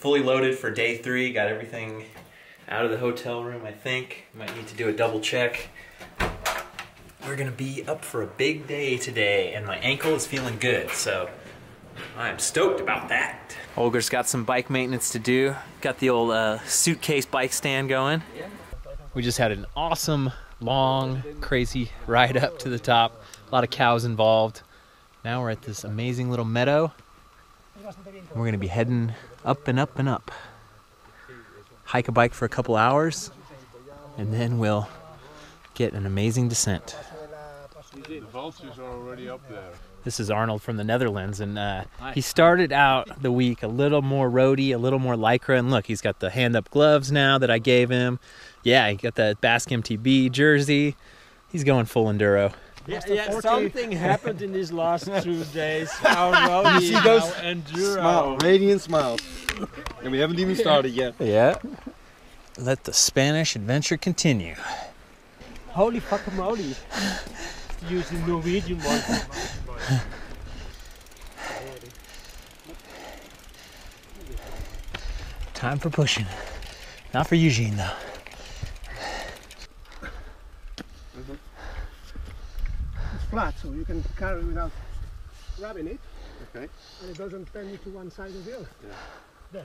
fully loaded for day three. Got everything out of the hotel room, I think. Might need to do a double check. We're gonna be up for a big day today, and my ankle is feeling good, so I'm stoked about that. Olger's got some bike maintenance to do. Got the old uh, suitcase bike stand going. We just had an awesome, long, crazy ride up to the top. A lot of cows involved. Now we're at this amazing little meadow. We're gonna be heading up and up and up. Hike a bike for a couple hours, and then we'll get an amazing descent. The vultures are already up there. This is Arnold from the Netherlands, and uh, he started out the week a little more roady, a little more lycra, and look, he's got the hand-up gloves now that I gave him. Yeah, he got the Basque MTB jersey. He's going full enduro. Yeah, yeah something happened in these last two days. Our road see those enduro. Smile, radiant smiles. And we haven't even started yet. Yeah. Let the Spanish adventure continue. Holy fucking moly. Use the Norwegian one. Time for pushing. Not for Eugene though. Flat, so you can carry without grabbing it. Okay. And it doesn't bend you to one side of the other. Yeah. There.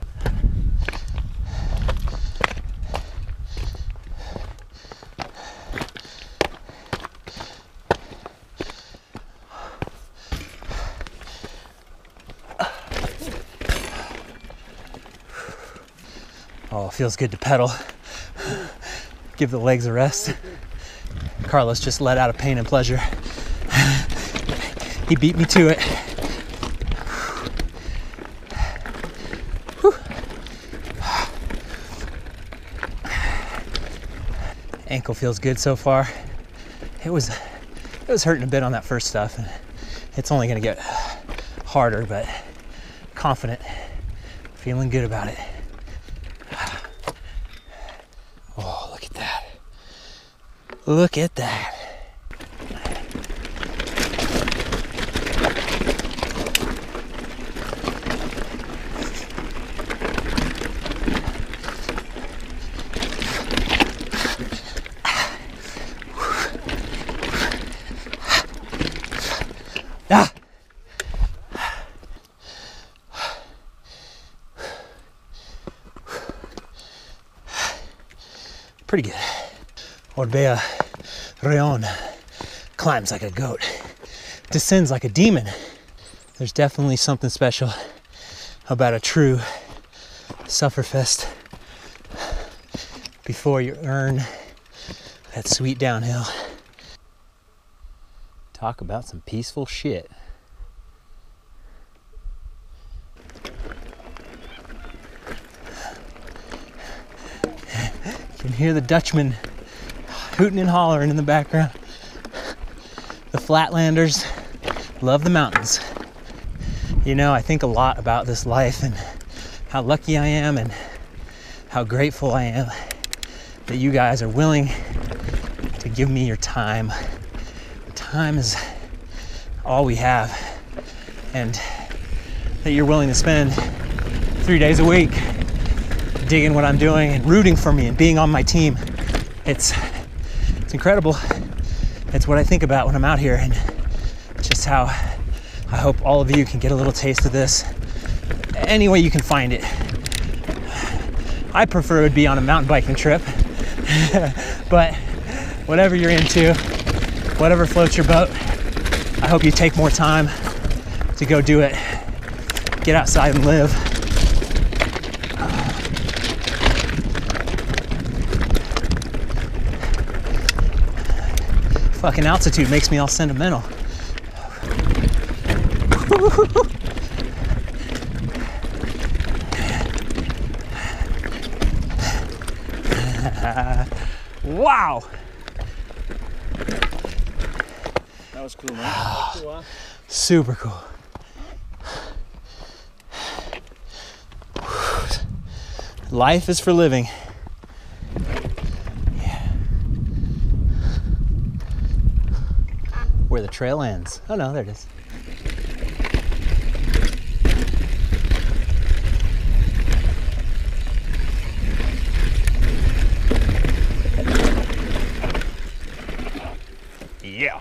Oh, it feels good to pedal. Give the legs a rest. Carlos just let out of pain and pleasure. He beat me to it. Ankle feels good so far. It was it was hurting a bit on that first stuff and it's only going to get harder but confident. Feeling good about it. Oh, look at that. Look at that. Ah! Pretty good. Orbea Rallon climbs like a goat, descends like a demon. There's definitely something special about a true sufferfest before you earn that sweet downhill. Talk about some peaceful shit. You can hear the Dutchman hooting and hollering in the background. The Flatlanders love the mountains. You know, I think a lot about this life and how lucky I am and how grateful I am that you guys are willing to give me your time. Time is all we have, and that you're willing to spend three days a week digging what I'm doing and rooting for me and being on my team. It's it's incredible. It's what I think about when I'm out here and just how I hope all of you can get a little taste of this any way you can find it. I prefer it would be on a mountain biking trip, but whatever you're into, whatever floats your boat, I hope you take more time to go do it. Get outside and live. Fucking altitude makes me all sentimental. wow! Was cool, man. Super cool. Life is for living. Yeah. Where the trail ends. Oh no, there it is. Yeah.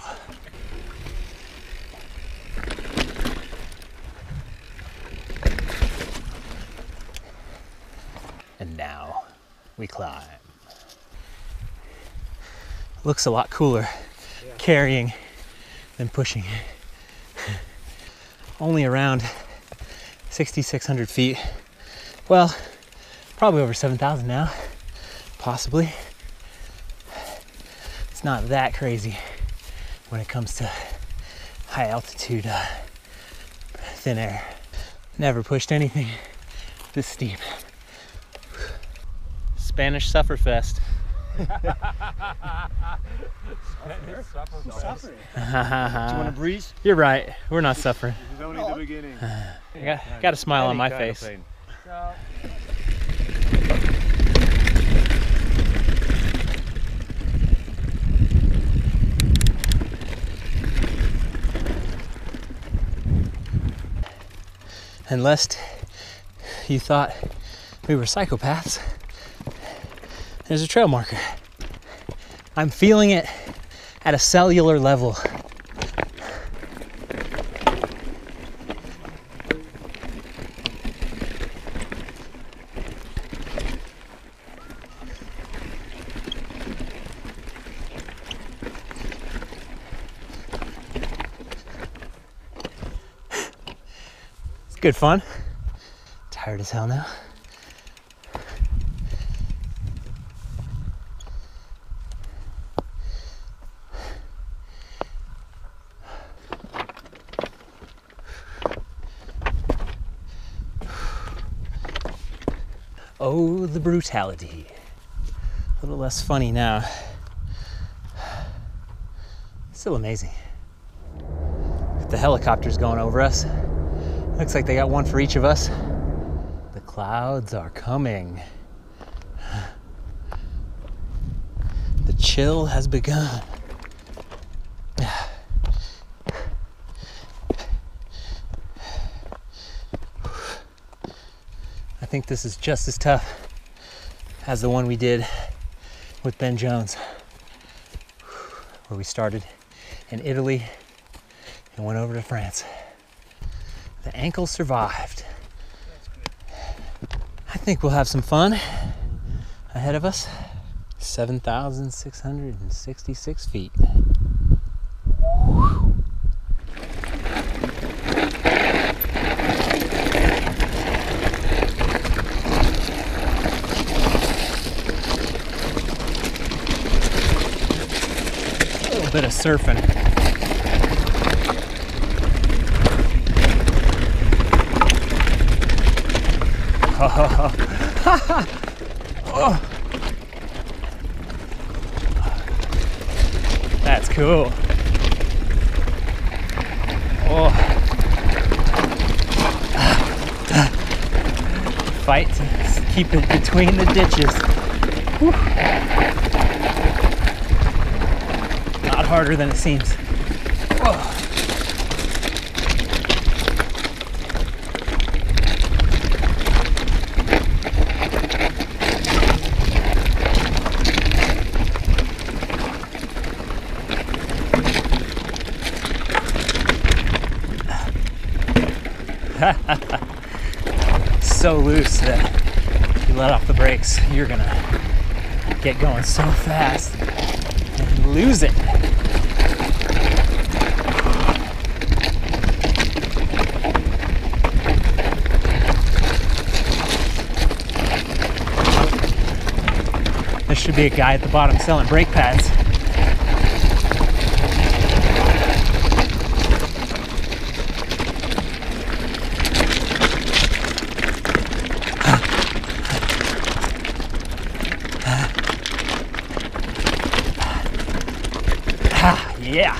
And now we climb. Looks a lot cooler carrying than pushing. Only around 6,600 feet. Well, probably over 7,000 now, possibly. It's not that crazy when it comes to high altitude uh, thin air. Never pushed anything this steep. Spanish Sufferfest. Suffering. Do you want a breeze? You're right. We're not suffering. This is only the beginning. I got, got a smile on my face. And lest you thought we were psychopaths, there's a trail marker. I'm feeling it at a cellular level. It's good fun. Tired as hell now. Oh, the brutality. A little less funny now. Still amazing. The helicopter's going over us. Looks like they got one for each of us. The clouds are coming. The chill has begun. Think this is just as tough as the one we did with Ben Jones, where we started in Italy and went over to France. The ankle survived. I think we'll have some fun ahead of us. 7,666 feet. A surfing. That's cool. Oh. Fight to keep it between the ditches. Whew. Not harder than it seems. Oh. so loose that you let off the brakes, you're gonna get going so fast lose it. There should be a guy at the bottom selling brake pads. Ah, yeah.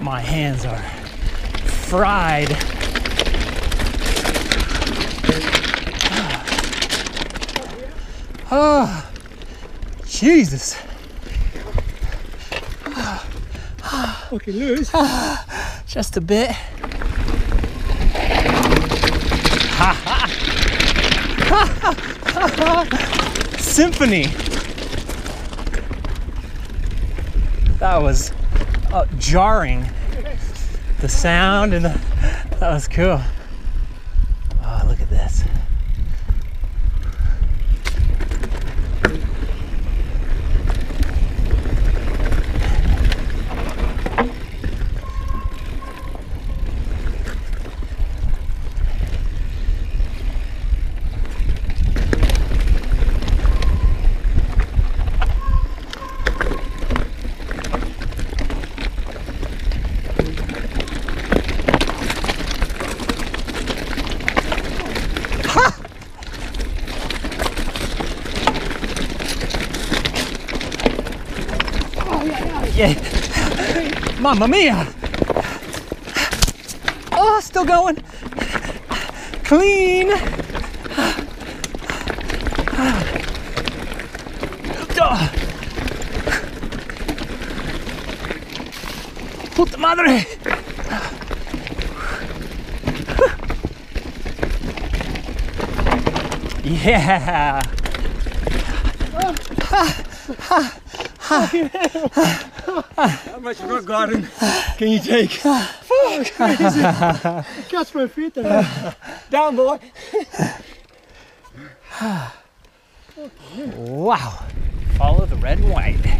My hands are fried. Oh, Jesus. Fucking loose. Just a bit. Symphony. That was uh, jarring. The sound and the, that was cool. Oh, look at this. Yeah. Mamma mia. Oh, still going. Clean. Oh. Puta madre. Yeah. Oh, How much rock garden can you take? Catch my feet and Down, boy. Wow. Follow the red and white.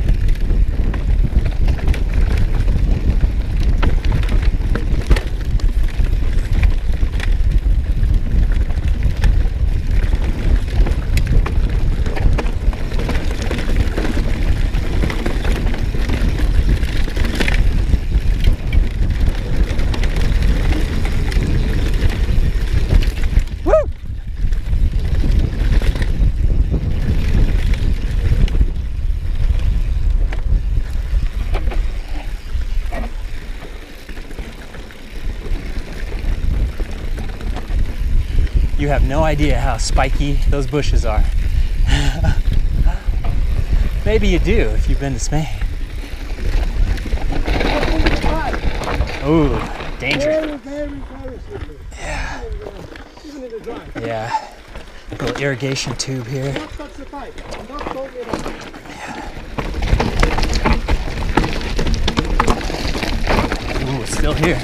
You have no idea how spiky those bushes are. Maybe you do if you've been to Spain. Ooh, dangerous. very, very. Yeah. Yeah. Little irrigation tube here. The Ooh, it's still here.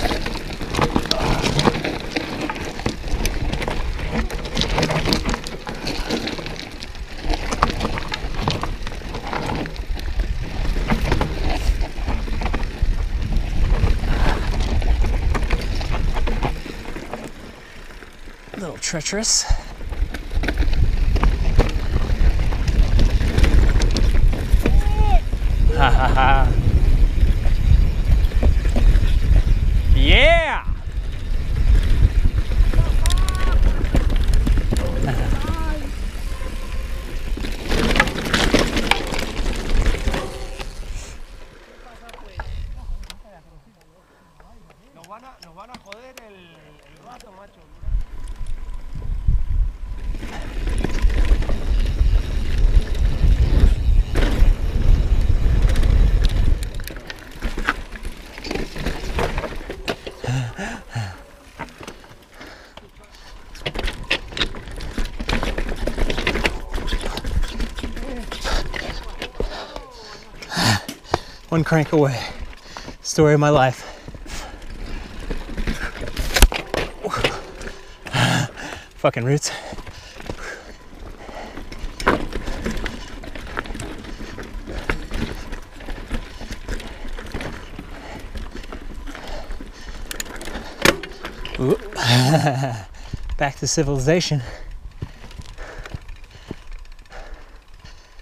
A little treacherous. Ha ha ha. Yeah! Nos van a, nos van a joder el, el rato, macho. One crank away. Story of my life. Fucking roots. Back to civilization.